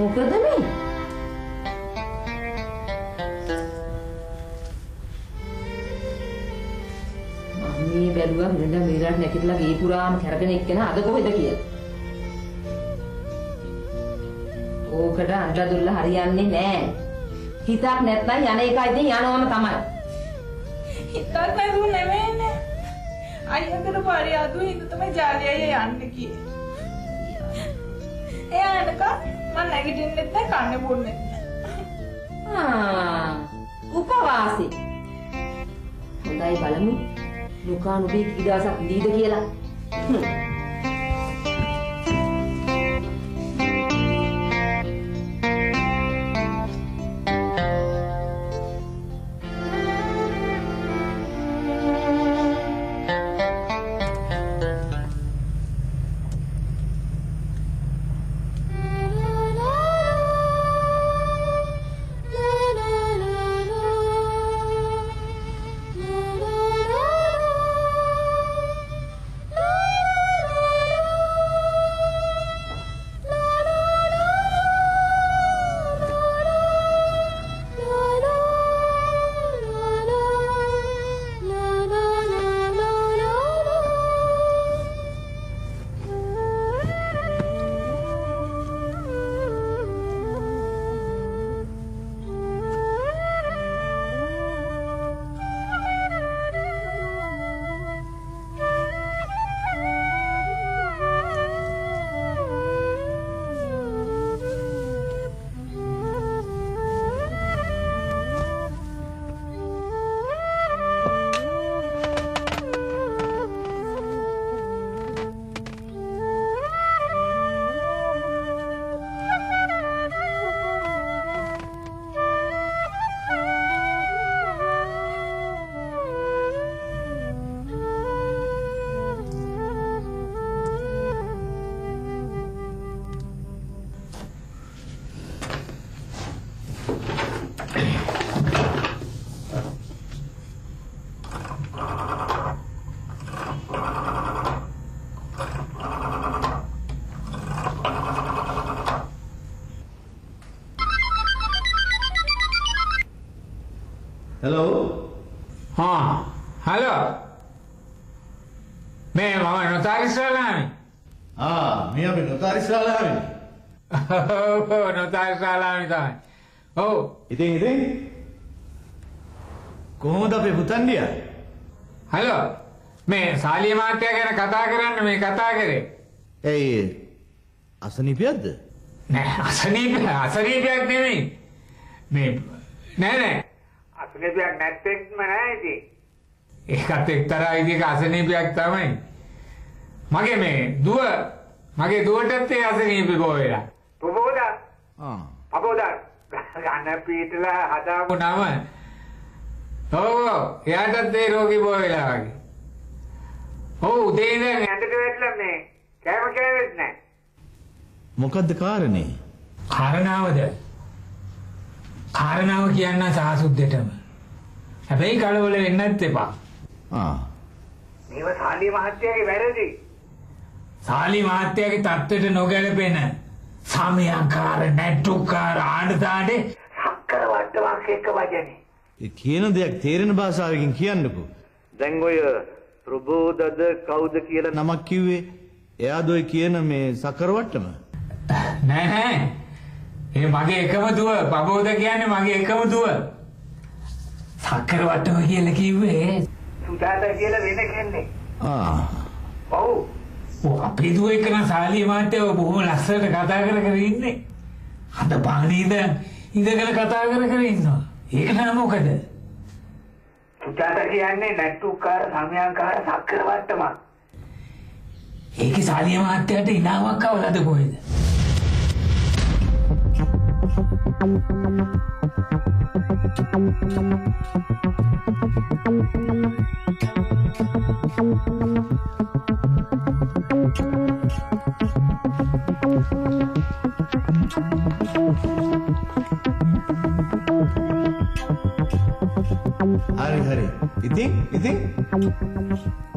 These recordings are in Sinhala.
මොකද මේ? මම මේ බැලුවා වෙනද මේරට නැගිටලා ගේ පුරාම කරගෙන එක්කන අද කොහෙද කියලා. ඕකට අඬදුල්ල හරියන්නේ නෑ. හිතක් නැත්නම් යන එකයි ඉතින් යනවම තමයි. හිතක් නැතුව නෙමෙයිනේ. අයියකට පාරේ අදුව හින්දා තමයි ජාලියයි යන්නේ කියේ. එයා එනකම් මම නැගිටින්නෙත් නැහැ කන්නේ බොන්නෙත් නැහැ. ආ උපවාසී. හොඳයි බලමු. නුකා නුබේ කී දවසක් ඉඳීද කියලා. හෙලෝ හා හලෝ මේ මම නොතාරිස්ලාමි ආ මේ අපි නොතාරිස්ලාලාවෙනි නොතාරිස්ලාමි තමයි. ඔව්. ඉතින් ඉතින්? කොහොමද අපේ පුතන්ඩියා හලෝ මේ සාලිය මාත්‍යා ගැන කතා කරන්න මේ කතා කරේ. ඇයි අසනීපයක්ද? නෑ අසනීප අසනීපයක් නෙමෙයි. මේ නෑ නෑ අසනීපයක් නැත්තෙක්ම නෑ ඉතින්. ඒකත් එක්තරා විදිහක අසනීපයක් තමයි. මගේ මේ දුව මගේ දුවටත් ඒ අසනීපෙ බෝ වෙලා. ප්‍රබෝධා. ආ. අපෝදා ගන්න පීටලා හදාපු නම. ඔව් එයාටත් ඒ රෝගී බෝ වෙලා වගේ. ඔව් උදේ ඉඳන් ඇඳට වැටලා මේ කෑම කෑවෙත් නෑ. මොකද්ද කාරණේ? කාරණාවද? කාරණාව කියන්න සාසුද්දටම හැබැයි කලබල වෙන්නත් එපා. ආ. මේව සාලි මහත්තයාගේ වැරදි. සාලි මහත්තයාගේ தත්වෙට නොගැලපෙන සමයංකාර නැට්ටුකාර ආඩදාඩේ සක්කර වට්ටමක් එක්ක වජනේ. ඒ කියන දෙයක් තේරෙන භාෂාවකින් කියන්නකෝ. දැන් ඔය ප්‍රබෝධද කවුද කියලා නමක් කිව්වේ? එයාද ඔය කියන මේ සකරවට්ටම නෑ නෑ. ඒ මගේ එකම දුව. පබෝධ කියන්නේ මගේ එකම දුව සක්කර වට්ටම කියලා කිව්වේ සුජාතා කියලා වෙන කෙනෙක් ආ ඔව්. ඔව් අපේ දුව එක නම් සාලිය මාත්‍යව බොහොම ලස්සනට කතා කර කර ඉන්නේ. අද පාණීද ඉඳගෙන කතා කර කර ඉන්නවා. ඒක නම මොකද? සුජාත කියන්නේ නැට්ටුකාර සමයංකාර සක්කර වට්ටමක්. ඒකේ සාලිය මාත්‍යට ඉනාවක් අවලද කොහෙද? හරි හරි ඉතින් ඉතින්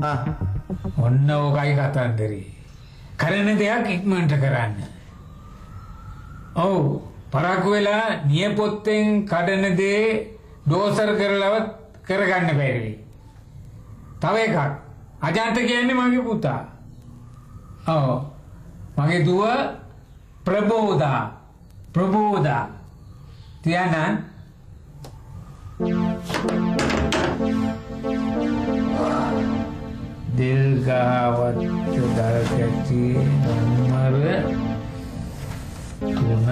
ආ ඔන්න ඕකයි කතන්දරේ. කරන දෙයක් ඉක්මනට කරන්න. ඔව් පරක්කු වෙලා නියපොත්තෙන් කඩන දේ ඩෝසර් කරලවත් කරගන්න බැරි. තව එකක්. අජන්ත කියන්නේ මගේ පුතා. ඔව්. මගේ දුව ප්‍රබෝධා. ප්‍රබෝධා. තියනන්. දෙල්ගාවත්ත දරකැටි නම්මර තුන.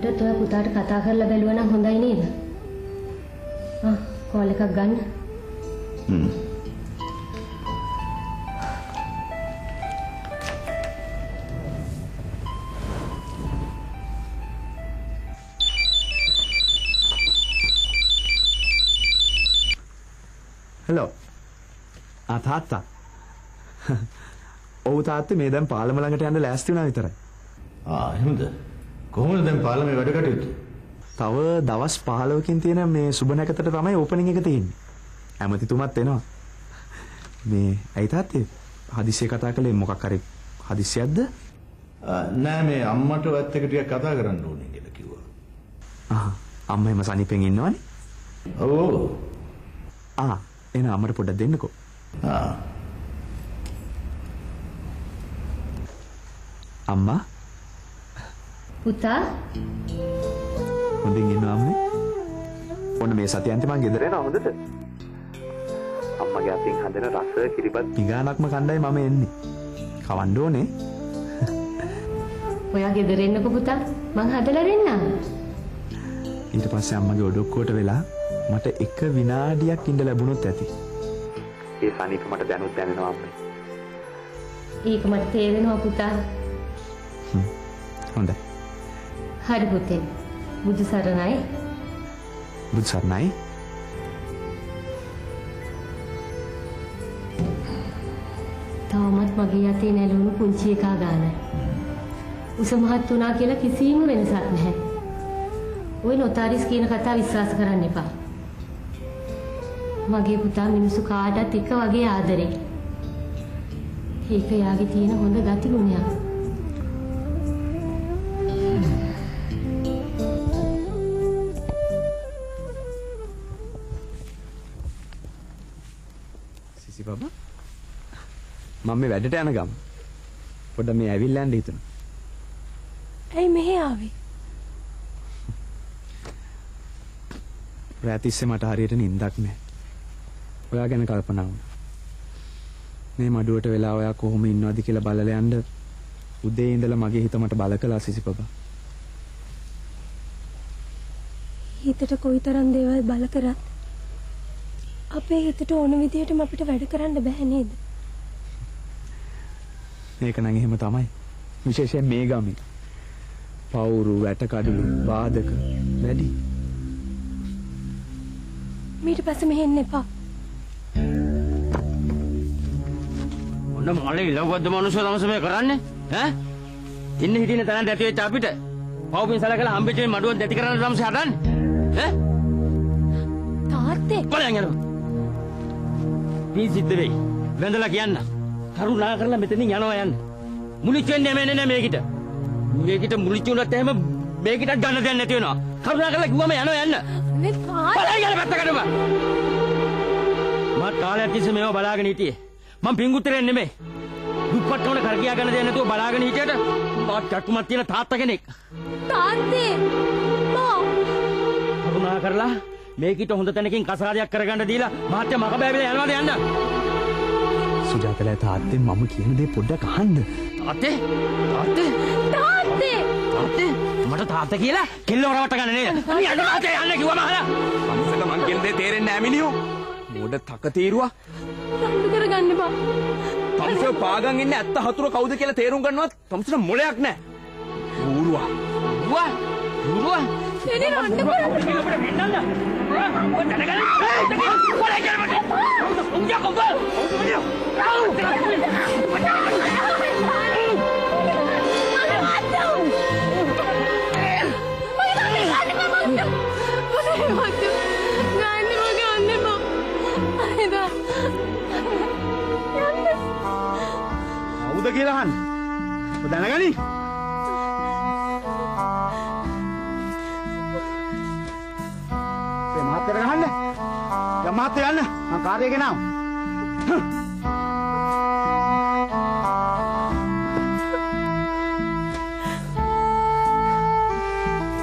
කෝකටත් ඔයා පුතාට කතා කරලා බැලුවා නම් හොඳයි නේද? ආ කෝල් එකක් ගන්න. හෙලෝ ආ තාත්තා ඔව් තාත්තේ මේ දැන් පාලම ළඟට යන්න ලෑස්ති වුණා විතරයි. ආ එහෙමද කොහොමද දැන් පාර්ලිමේ වැඩ කටයුතු තව දවස් 15කින් තියෙන මේ සුබ නැකතට තමයි ඕපනින් එක තියෙන්නේ. ඇමතිතුමත් එනවා. මේ ඇයි තාත්තේ හදිස්සිය කතා කළේ මොකක් හරි හදිස්සියක්ද? නෑ මේ අම්මට ඔයත් එක්ක ටිකක් කතා කරන්න ඕනේ කියලා කිව්වා ආ අම්මා එම සනීපෙන් ඉන්නවනේ. ඔව් ආ එන අම්මට පොඩ්ඩක් දෙන්නකෝ. ආ අම්මා පුතා හොඳින් ඉන්නවා අම්මේ. ඔන්න මේ සතියන්ති මං ගෙදර එනවා හොඳද? අම්මගේ අතින් හදන රස කිරිබත් පිඟානක්ම කණ්ඩායි මම එන්නේ. කවන්න ඕනේ. ඔයා ගෙදර එන්නකෝ පුතා. මං හදලා දෙන්නම්. ඊට පස්සේ අම්මගේ ඔඩොක්කුවට වෙලා මට එක විනාඩියක් ඉඳ ලැබුණොත් ඇති. ඒ සනීප මට දැනුත් දැනෙනවා අම්මේ. ඒක මට තේරෙනවා පුතා. හොඳයි. හරි පුතේ. බුදු සරණයි. බුදු සරණයි. තවමත් මගේ අතේ නැලුණු පුංචි එකා ගානයි. උස මහත් වුණා කියලා කිසිම වෙනසක් නැහැ. ওই නොතාරිස් කියන කතාව විශ්වාස කරන්න එපා. මගේ පුතා මිනිස්සු කාටත් එක වගේ ආදරේ. ඒක යාගේ තියෙන හොඳ ගති ගුණයක්. මම මේ වැඩට යන ගම. පොඩ්ඩක් මේ ඇවිල්ලා යන්න හිතුණා. ඇයි මෙහෙ ආවේ? රැතිස්සේ මට හරියට නිින්දක් නැහැ. ඔයා ගැන කල්පනා වුණා. මේ මඩුවට වෙලා ඔයා කොහොම ඉන්නවද කියලා බලලා යන්න උදේ ඉඳලා මගේ හිත මට බල කළා සිසි බබා. හිතට කොයිතරම් දේවල් බල කරත් අපේ හිතට ඕන විදිහටම අපිට වැඩ කරන්න බෑ නේද? මේක නම් එහෙම තමයි. විශේෂයෙන් මේ ගමේ. පවුරු, වැටකඩලු, බාධක වැඩි. ඊට පස්සේ මෙහෙන්න එපා. ඔන්න මල ඉලව්වද්ද මනුස්සය තමස මේ කරන්නේ? ඈ? ඉන්න හිටින තැනට ඇති වෙච්ච අපිට. පව්පින් සලකලා හම්බෙච්ච මේ මඩුවක් දැති කරන්න තමස හදන්නේ. ඈ? තාත්තේ. බලයන් යනවා. පින් සිද්ධ වෙයි වැඳලා කියන්න කරුණා කරලා මෙතනින් යනවා යන්න. මුලිච්ච වෙන්නේ මේ නේ මේකිට. මේකිට මුලිච්ච උනත් එහෙම මේකිට ගන්න දෙයක් නැති වෙනවා. කරුණා කරලා කිව්වම යනවා යන්න. මේ තාත්තා බලයන් යන පැත්තකටම මම කාලයක් තිස්සේ මේව බලාගෙන හිටියේ. මම පිංගුත්තරේ නෙමෙයි. දුප්පත් වුණ කරකියා ගන්න දෙයක් නැතුව බලාගෙන හිටියට මාත් කටුමත් තියෙන තාත්තා කෙනෙක්. තාත්තේ! මා! කරුණා කරලා මේකිට හොඳ තැනකින් කසාදයක් කරගන්න දීලා මාත්‍ය මග බෑවිලා යනවාද යන්න සුජාතලා තාත්තෙන් මම කියන දේ පොඩ්ඩක් අහන්න. තාත්තේ තාත්තේ තාත්තේ තාත්තේ මට තාත්තා කියලා කෙල්ලව රවට්ට ගන්න නේද අනේ යන්න තාත්තේ යන්න කිව්වම අහලා මංසක මං කියන දේ තේරෙන්නේ නැහැ මිනිහෝ. මෝඩ තක තීරුවා. රණ්ඩු කරගන්න එපා. තම්සෝ පාගන් ඉන්නේ ඇත්ත හතුර කවුද කියලා තේරුම් ගන්නවත් තම්සට මොලයක් නැහැ. ඌරුවා. වා ඌරුවා එනේ රණ්ඩු කරන්න. අපිට වෙන්නන්න ඔය දැනගන්න ඔය කරමට දැනගනි. ඒ මහත්තයට ගහන්න. දැන් මහත්තය යන්න. මං කාර්යය ගෙනාවා.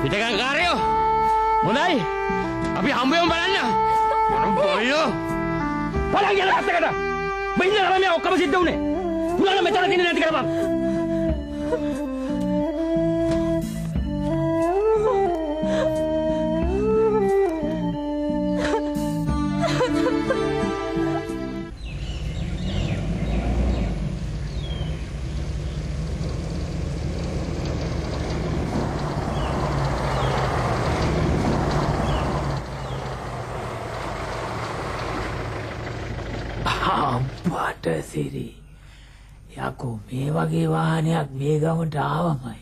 පිටකන් කාරයෝ හොඳයි අපි හම්බයම් බලන්න බොයෝ පලා කියල පත්තකට බයින්න රමය ඔක්කම සිද්ධ වනේ පුලන මෙතන තින නැති කරබම් වගේ වාහනයක් මේ ගමට ආවමයි.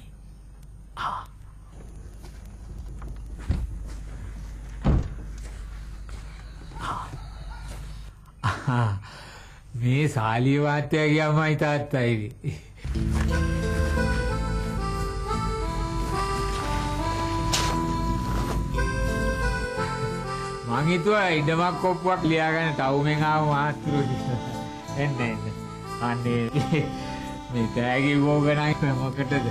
ආ. මේ සාලිය වාත්‍යගේ අම්මයි තාත්තයිවි මං හිතුවා ඉඩමක් කොප්පුවක් ලියාගන්න ටවුමෙන් ආව මාත්‍රු එන්න එන්න. අන්නේ මේ තෑගි වෝගනයි මොකටද?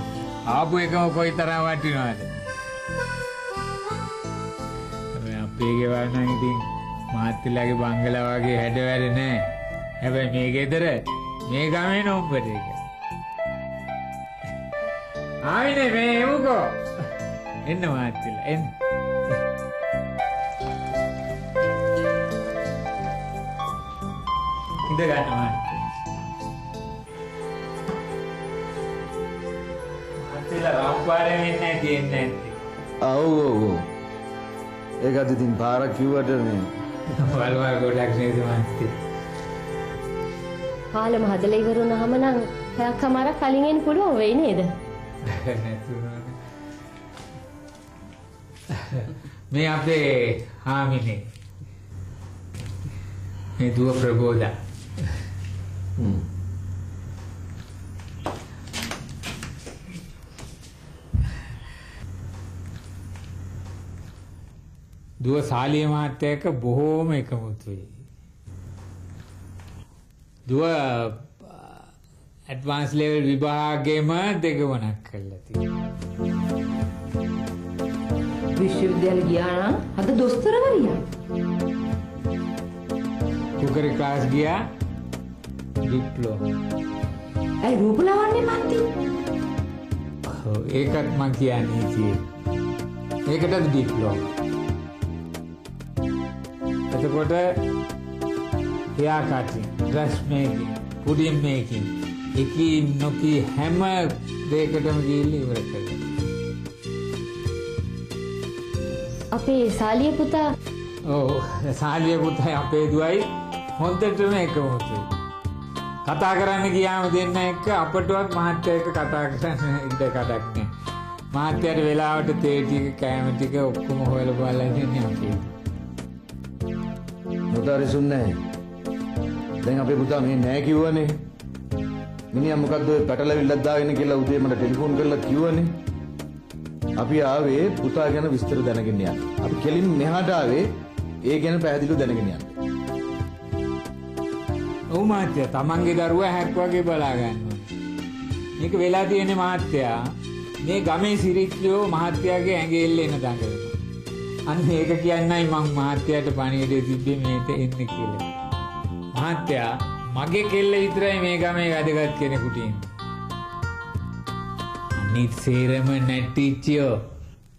ආපු එකම කොයි තරම් වටිනවද? ඔය අපේ ගෙවල් නම් ඉතින් මාත්‍යලාගේ බංගලා වගේ හැඩ වැඩ නෑ. හැබැයි මේ ගෙදර මේ ගමේ නොම්බට එක. ආවිනේ මේ එමුකෝ එන්න මාත්‍යලා එන්න. ඉඳ ගන්නවා. මන්තිලා රම්පාරේ වෙන්නේ තියෙන්නේ ඔව් ඔව් ඔව්. ඒකත් ඉතින් පාරක් කිව්වට මේ වල් වල් ගොඩක් නේද මන්ති. පාලම හදලා ඉවර වුණාම නම් පැයක් කමාරක් කලින් එන්න පුළුවන් වෙයි නේද? මේ අපේ හාමිනේ. මේ දුව ප්‍රබෝධා. දුව සාලිය මහත්තයක බොහෝම එකමුතුයි. දුව ඇඩ්වාන්ස් ලෙවල් විභාගයේම දෙගමනක් කරලා තියෙනවා. විශ්වවිද්‍යාල ගියා නම් අද දොස්තරවරියක්. කුකරි ක්ලාස් ගියා ඩිප්ලෝ. ඇයි රූපලාවන්‍ය මන්ති? ඔව්, ඒකත් මං කියන්නේ. ඒකටත් ඩිප්ලෝ. එතකොට cutting, dress making, pudding making, එකී නොකී හැම දෙයකටම ගිහිල්ලා ඉවර කළා. අපේ සාලිය පුතා ඔව් සාලිය පුතයි අපේ දුවයි හොඳටම එකමුතුයි. කතා කරන්න ගියාම දෙන්න එක්ක අපටවත් මහත්ය එක්ක කතා කරන්න ඉඩ කඩක් නෑ. මහත්යට වෙලාවට තේ ටික කෑම ටික ඔක්කොම හොයලා බලලා ඉන්නේ අපි. නොතාරිසුන් නැහැ. දැන් අපේ පුතා මේ නෑ කිව්වනේ. මිනිහා මොකද්ද ඔය පැටලවිල්ලක් දාගෙන කියලා උදේ මට ටෙලිෆෝන් කරලා කිව්වනේ. අපි ආවේ පුතා ගැන විස්තර දැනගෙන යන්න. අපි කෙලින් මෙහාට ආවේ ඒ ගැන පැහැදිලිව දැනගෙන යන්න. ඔව් මහත්තයා තමන්ගේ දරුවා හැක් වගේ බලා ගන්නවා. මේක වෙලා තියෙන්නේ මහත්තයා මේ ගමේ සිරිච්චෝ මහත්තයාගේ ඇඟේ එල්ලෙන දඟලනවා. අන්න ඒක කියන්නයි මං මහත්තයාට පණිවිඩය තිබ්බේ මේට එන්න කියලා. මහත්තයා මගේ කෙල්ල විතරයි මේ ගමේ වැදගත් කෙනෙකුට ඉන්නේ. අනිත් සේරම නැටිච්චියෝ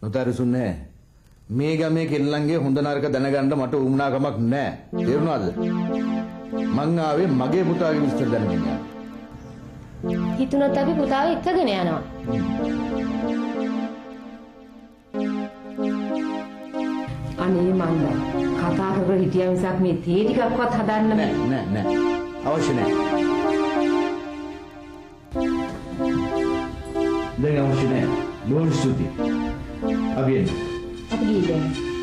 නොතාරිසුන් නැහැ. මේ ගමේ කෙල්ලන්ගේ හොඳ නරක දැනගන්න මට උවමනාකමක් නැහැ. තේරුණාද? මං ආවේ මගේ පුතාගේ විස්තර දැනගෙන. හිතුනොත් අපි පුතාව එක්කගෙන යනවා. අනේ මන්ද කතා කර හිටියා මිසක් මේ තේ ටිකක්වත් හදන්න නෑ නෑ නෑ. අවශ්‍ය නෑ. දැන් අවශ්‍ය නෑ. බොහොම ස්තුතියි. අපි එන්නේ. අපි ගිහින්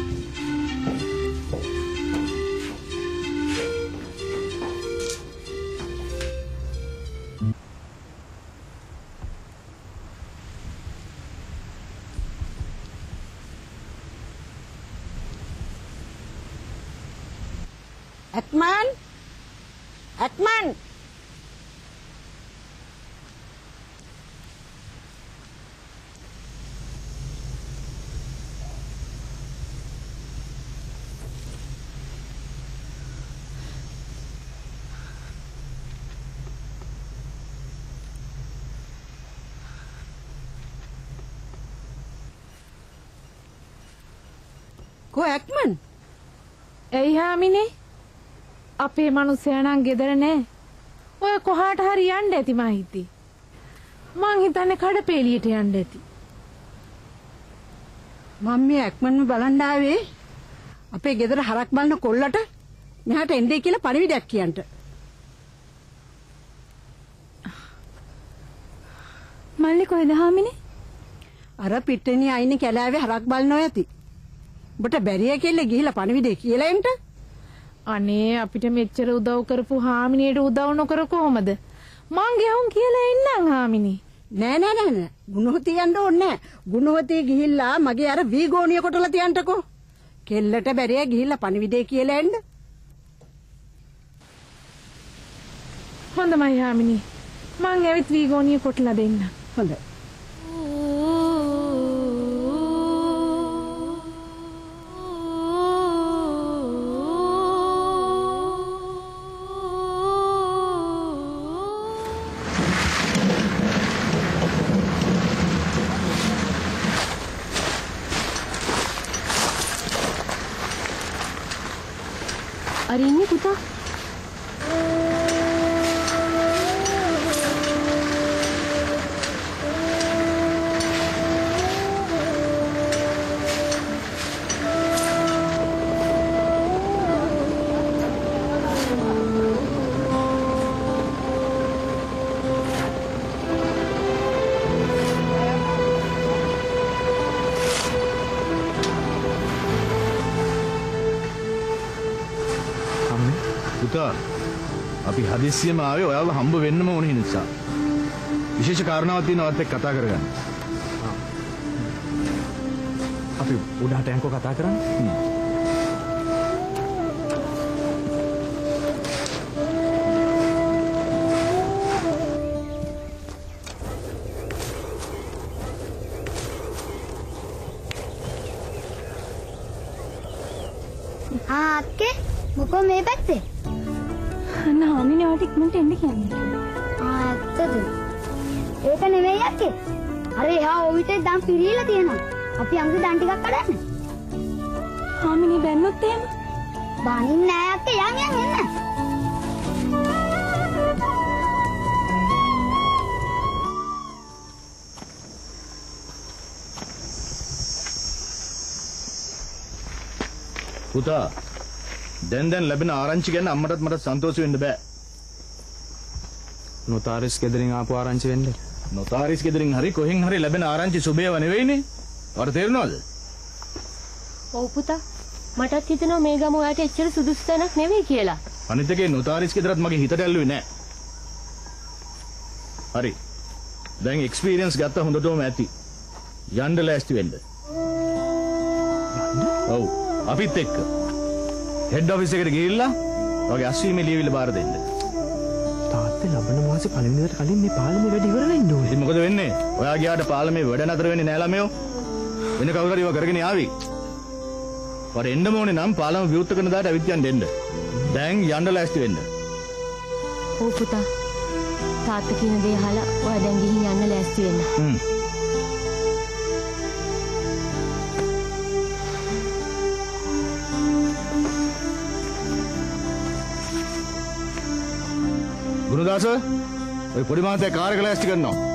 කෝ ඇක්මන් ඇයි හාමිනේ අපේ මනුස්සයා නම් ගෙදර නෑ ඔය කොහාට හරි යන්න ඇති මං හිතේ මං හිතන්නේ කඩපේලියට යන්න ඇති මම මේ ඇක්මන්ම බලන්න ආවේ අපේ ගෙදර හරක් බලන කොල්ලට මෙහාට එන්නේ කියලා පණිවිඩයක් කියන්න. මල්ලි කොහෙද හාමිනේ? අර පිට්ටනිය අයිනේ කැලෑවේ හරක් බලනවා ඇති. ඔබට බැරිය කියලා ගිහිල්ලා පණිවිඩේ කියලා එන්න. අනේ අපිට මෙච්චර උදව් කරපු හාමිනේට උදව් නොකර කොහමද මං ගෙහුම් කියලා එන්නම් හාමිනේ නෑ නෑ නෑ නෑ ගුණවතී යන්න ඕනේ නෑ. ගුණවතී ගිහිල්ලා මගේ අර වීගෝනිය කොටලා තියන්ටකෝ. කෙල්ලට බැරිය ගිහිල්ලා පණිවිඩේ කියලා එන්න. හොඳමයි හාමිනේ මං ඇවිත් වීගෝනිය කොටලා දෙන්න හොඳයි. අර ඉන්නේ පුතා. හදිස්සියම ආවේ ඔයාව හම්බ වෙන්නම ඕන නිසා. විශේෂ කාරණාවක් තියෙනවා ඔයත් එක්ක කතා කරගන්න. අපි උඩහට යන්කෝ කතා කරන්නේ. ආ අක්කේ මොකෝ මේ පැත්තේ ඔයාලට ඉක්මනට එන්න කියන්නේ. ආ ඇත්තද? ඒක නෙමෙයි අක්කේ. අර එහා ඔවිතේ දම් පිරීලා තියෙනවා. අපි අමුතු දන් ටිකක් කඩන්න. හාමිනේ බැන්නොත් එහෙම? බනින් නෑ අක්කේ. යන් යන් එන්න. පුතා දැන් දැන් ලැබෙන ආරංචි ගැන අම්මටත් මටත් සන්තෝෂ වෙන්න බෑ. නොතාරිස් ගෙදරින් ආපු ආරංචි වෙන්න. නොතාරිස් ගෙදරින් හරි කොහෙන් හරි ලැබෙන ආරංචි සුබේව නෙවෙයිනේ. ඔයාලට තේරෙනවද? ඔව් පුතා. මටත් හිතෙනවා මේ ගම ඔයාට එච්චර සුදුසු තැනක් නෙවෙයි කියලා. අනිත් එකේ නොතාරිස් ගෙදරත් මගේ හිතට ඇල්ලුවේ නෑ. හරි. දැන් එක්ස්පීරියන්ස් ගත්ත හොඳටම ඇති. යන්න ලෑස්ති වෙන්න. ඔව් අපිත් එක්ක. හෙඩ් ඔෆිස් එකට ගිහිල්ලා වගේ අස්වීමේ ලියවිල්ල බාර දෙන්න. තාත්තේ ලබන මාසේ පළවෙනිදාට කලින් මේ පාලමේ වැඩ ඉවර වෙන්න ඕනේ. ඉතින් මොකද වෙන්නේ? ඔයා ගියාට පාලමේ වැඩ නතර වෙන්නේ නෑ ළමයෝ. වෙන කවුරු හරි ඒවා කරගෙන ආවි. වර එන්නම ඕනේ නම් පාලම විවෘත කරන දාට ඇවිත් යන්න එන්න. දැන් යන්න ලෑස්ති වෙන්න. ඔව් පුතා. තාත්තා කියන දේ අහලා ඔයා දැන් ගිහින් යන්න ලෑස්ති වෙන්න. හ්ම්. ගුණදාස ඔය පොඩි මාතේ කාර් එක ලෑස්ති කරනවා.